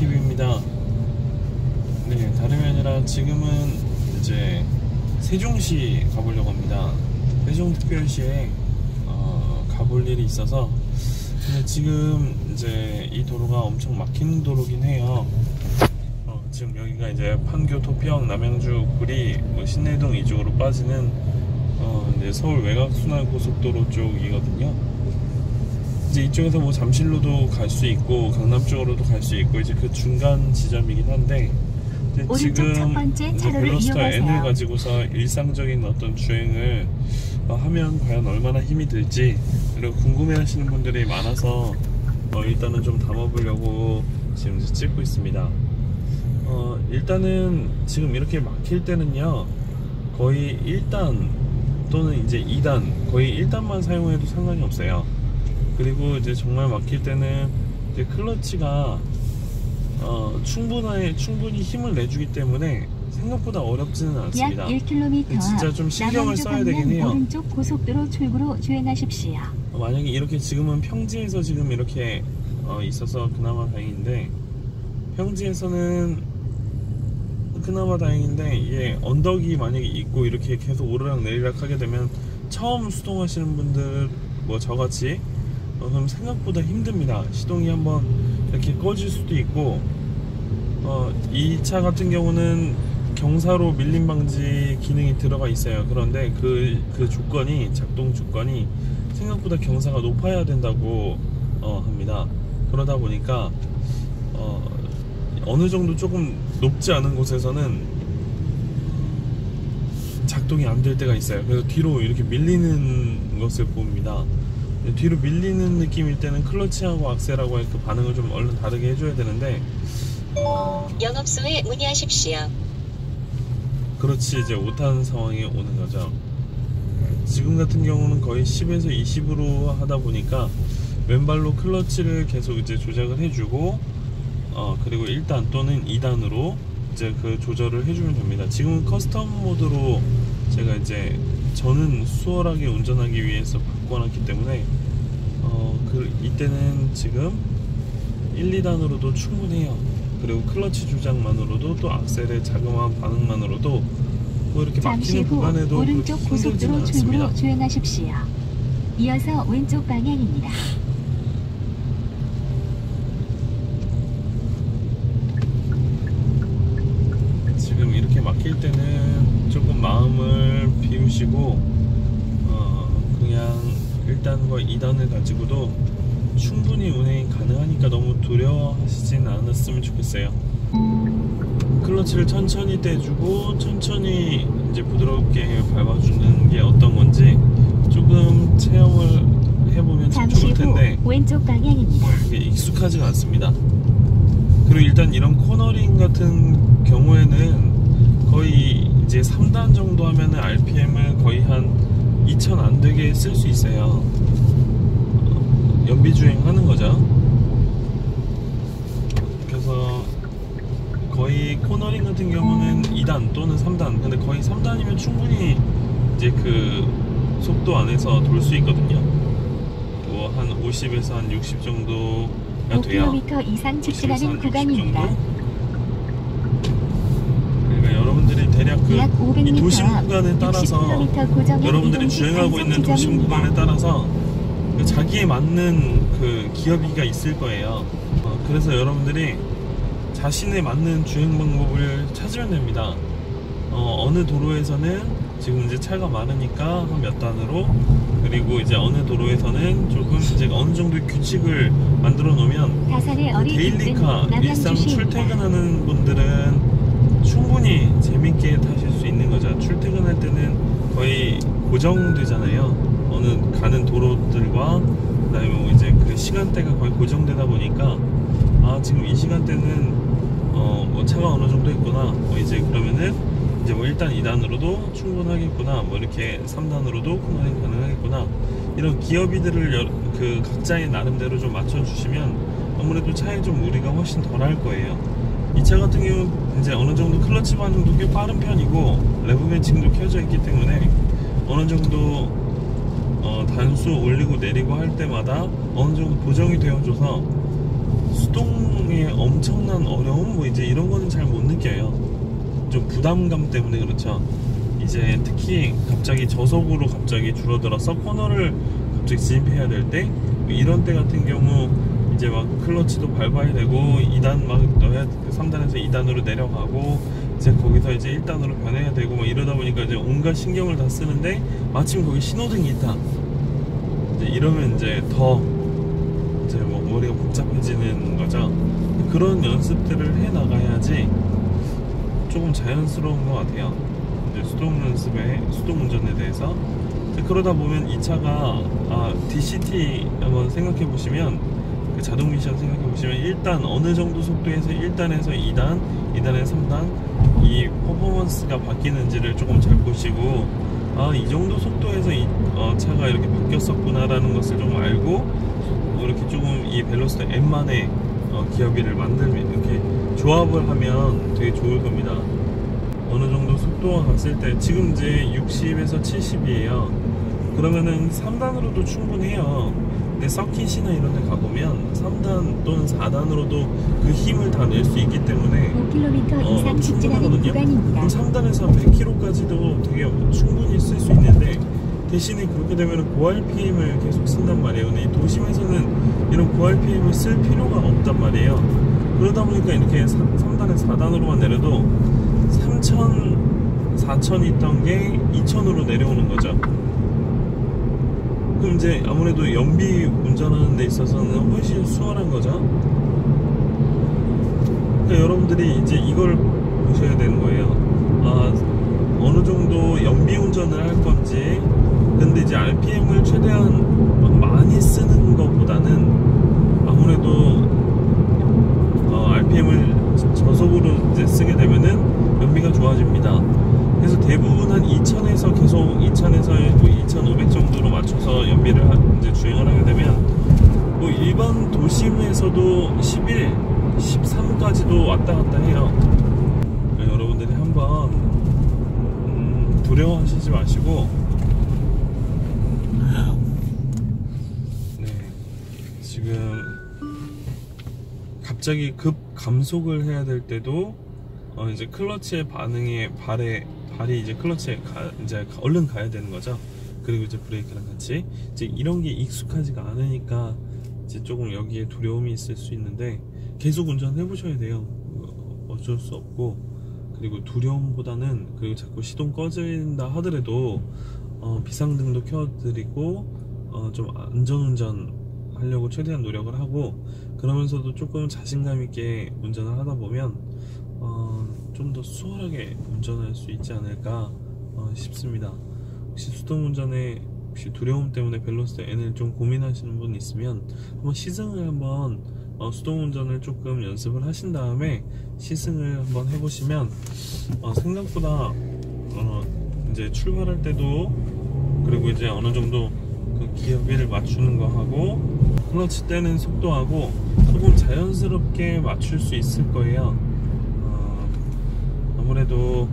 TV입니다. 네, 다름이 아니라 지금은 이제 세종시 가보려고 합니다. 세종특별시에 어, 가볼 일이 있어서 근데 지금 이제 이 도로가 엄청 막히는 도로긴 해요. 어, 지금 여기가 이제 판교, 토평, 남양주, 구리, 뭐 신내동 이쪽으로 빠지는 어, 이제 서울 외곽순환고속도로 쪽이거든요. 이제 이쪽에서 뭐 잠실로도 갈 수 있고 강남 쪽으로도 갈 수 있고 이제 그 중간 지점이긴 한데 지금 벨로스터. N을 가지고서 일상적인 어떤 주행을 어, 하면 과연 얼마나 힘이 들지 그리고 궁금해하시는 분들이 많아서 어, 일단은 좀 담아보려고 지금 찍고 있습니다. 어, 일단은 지금 이렇게 막힐 때는요 거의 1단 또는 이제 2단 거의 1단만 사용해도 상관이 없어요. 그리고 이제 정말 막힐 때는 이제 클러치가 어, 충분히 충분히 힘을 내주기 때문에 생각보다 어렵지는 약 않습니다. 1km 진짜 좀 신경을 써야 되긴 해요. 오른쪽 고속도로 출구로 주행하십시오. 어, 만약에 이렇게 지금은 평지에서 지금 이렇게 어, 있어서 그나마 다행인데 평지에서는 그나마 다행인데 이게 언덕이 만약에 있고 이렇게 계속 오르락 내리락 하게 되면 처음 수동하시는 분들 뭐 저같이 어, 그럼 생각보다 힘듭니다 시동이 한번 이렇게 꺼질 수도 있고 어, 이 차 같은 경우는 경사로 밀림 방지 기능이 들어가 있어요 그런데 그, 그 조건이 작동 조건이 생각보다 경사가 높아야 된다고 어, 합니다 그러다 보니까 어, 어느 정도 조금 높지 않은 곳에서는 작동이 안 될 때가 있어요. 그래서 뒤로 이렇게 밀리는 것을 봅니다. 뒤로 밀리는 느낌일 때는 클러치하고 악셀하고 그 반응을 좀 얼른 다르게 해줘야 되는데 영업소에 문의하십시오. 그렇지 이제 못하는 상황이 오는 거죠. 지금 같은 경우는 거의 10에서 20으로 하다 보니까 왼발로 클러치를 계속 이제 조작을 해주고 어 그리고 1단 또는 2단으로 이제 그 조절을 해주면 됩니다. 지금은 custom 모드로 제가 이제 저는 수월하게 운전하기 위해서 바꿔놨기 때문에 어 그 이때는 지금 1, 2단으로도 충분해요. 그리고 클러치 조작만으로도 또 악셀의 자그마한 반응만으로도 뭐 이렇게 잠시 막히는 후 구간에도 오른쪽 고속도로. 출구로 주행하십시오. 이어서 왼쪽 방향입니다. 지금 이렇게 막힐 때는 조금 마음을 비우시고 어 그냥 1단과 2단을 가지고도 충분히 운행이 가능하니까 너무 두려워하시진 않았으면 좋겠어요. 클러치를 천천히 떼주고 천천히 이제 부드럽게 밟아주는 게 어떤 건지 조금 체험을 해보면 참 좋을 후 텐데 왼쪽 방향입니다. 이게 익숙하지가 않습니다. 그리고 일단 이런 코너링 같은 경우에는 거의 이제 3단 정도 하면은 RPM을 거의 한 2000 안 되게 쓸 수 있어요. 어, 연비 주행하는 거죠. 그래서 거의 코너링 같은 경우는 2단 또는 3단. 근데 거의 3단이면 충분히 이제 그 속도 안에서 돌 수 있거든요. 뭐 한 50에서 한 60 정도가 돼요. 5km 이상 50에서 직진하는 한60 구간입니다. 정도? 그러니까 여러분들이 대략 그약이 500m 도심 앞 구간에 따라서 60km 고정의 여러분들이 주행하고 있는 도심. 구간에 따라서 그 자기에 맞는 그 기어비가 있을 거예요. 어, 그래서 여러분들이 자신에 맞는 주행 방법을 찾으면 됩니다. 어, 어느 도로에서는 지금 이제 차가 많으니까 한 몇 단으로 그리고 이제 어느 도로에서는 조금 이제 어느 정도의 규칙을 만들어 놓으면 그 daily car 일상. 출퇴근하는 분들은 충분히 재밌게 타실 수 있는 거죠. 출퇴근할 때는 거의 고정되잖아요. 어느 가는 도로들과 그다음에 뭐 이제 그 시간대가 거의 고정되다 보니까 아 지금 이 시간대는 어 뭐 차가 어느 정도 있구나. 뭐 이제 그러면은 이제 뭐 1단, 2단으로도 충분하겠구나. 뭐 이렇게 3단으로도 코너링 가능하겠구나. 이런 기어비들을 여- 그 각자의 나름대로 좀 맞춰주시면 아무래도 차에 좀 무리가 훨씬 덜할 거예요. 이 차 같은 경우 이제 어느 정도 클러치 반응도 꽤 빠른 편이고 rev matching도 켜져 있기 때문에 어느 정도 어, 단수 올리고 내리고 할 때마다 어느 정도 보정이 되어줘서 수동의 엄청난 어려움 뭐 이제 이런 거는 잘 못 느껴요. 좀 부담감 때문에 그렇죠. 이제 특히 갑자기 저속으로 갑자기 줄어들어서 코너를 갑자기 진입해야 될 때 이런 때 같은 경우 이제 막 클러치도 밟아야 되고 2단 막 3단에서 2단으로 내려가고 이제 거기서 이제 1단으로 변해야 되고 막 이러다 보니까 이제 온갖 신경을 다 쓰는데 마침 거기 신호등이 있다. 이제 이러면 이제 더 이제 뭐 머리가 복잡해지는 거죠. 그런 연습들을 해 나가야지 조금 자연스러운 것 같아요. 이제 수동 연습에 수동 운전에 대해서 그러다 보면 이 차가 아, DCT 한번 생각해 보시면 그 자동 미션 생각해 보시면 1단 어느 정도 속도에서 1단에서 2단, 2단에서 3단 이 퍼포먼스가 바뀌는지를 조금 잘 보시고 아 이 정도 속도에서 이 어, 차가 이렇게 바뀌었었구나라는 것을 좀 알고 이렇게 조금 이 벨로스터 M만의 어, 기어비를 만들면 이렇게 조합을 하면 되게 좋을 겁니다. 어느 정도 속도가 갔을 때 지금 이제 60에서 70이에요. 그러면은 3단으로도 충분해요. 근데 서킷이나 이런 데 가보면 3단 또는 4단으로도 그 힘을 다 낼 수 있기 때문에 5km 어, 이상 직진하는 충분하거든요. 구간입니다. 그럼 3단에서 100km까지도 되게 충분히 쓸 수 있는데 대신에 그렇게 되면 고RPM을 계속 쓴단 말이에요. 근데 이 도심에서는 이런 고RPM을 쓸 필요가 없단 말이에요. 그러다 보니까 이렇게 3단에 4단으로만 내려도 3,000, 4,000 있던 게 2,000으로 내려오는 거죠. 그럼 이제 아무래도 연비 운전하는 데 있어서는 훨씬 수월한 거죠. 그러니까 여러분들이 이제 이걸 보셔야 되는 거예요. 아, 어느 정도 연비 운전을 할 건지, 근데 이제 RPM을 최대한 막 많이 쓰는 아무래도 어, RPM을 저속으로 이제 쓰게 되면은 연비가 좋아집니다. 그래서 대부분 한 2000에서 계속 2000에서 2500 정도로 맞춰서 연비를 하- 이제 주행을 하게 되면 뭐 일반 도심에서도 11, 13까지도 왔다 갔다 해요. 그러니까 여러분들이 한번 음, 두려워하시지 마시고 네 지금 갑자기 급 감속을 해야 될 때도 어 이제 클러치의 반응에 발에 발이 이제 클러치에 가, 이제 가- 얼른 가야 되는 거죠. 그리고 이제 브레이크랑 같이 이제 이런 게 익숙하지가 않으니까 이제 조금 여기에 두려움이 있을 수 있는데 계속 운전해 보셔야 돼요. 어, 어쩔 수 없고 그리고 두려움보다는 그리고 자꾸 시동 꺼진다 하더라도 어, 비상등도 켜드리고 어, 좀 안전운전 하려고 최대한 노력을 하고 그러면서도 조금 자신감 있게 운전을 하다 보면 어, 좀 더 수월하게 운전할 수 있지 않을까 어, 싶습니다. 혹시 수동 운전에 혹시 두려움 때문에 벨로스터 N을 좀 고민하시는 분 있으면 한번 시승을 한번 어, 수동 운전을 조금 연습을 하신 다음에 시승을 한번 해보시면 어, 생각보다 어, 이제 출발할 때도 그리고 이제 어느 정도 그 기어비를 맞추는 거 하고 클러치 떼는 속도하고 조금 자연스럽게 맞출 수 있을 거예요. 어, 아무래도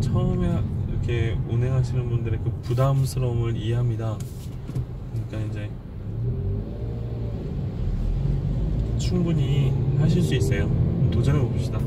처음에 이렇게 운행하시는 분들의 그 부담스러움을 이해합니다. 그러니까 이제 충분히 하실 수 있어요. 도전해 봅시다.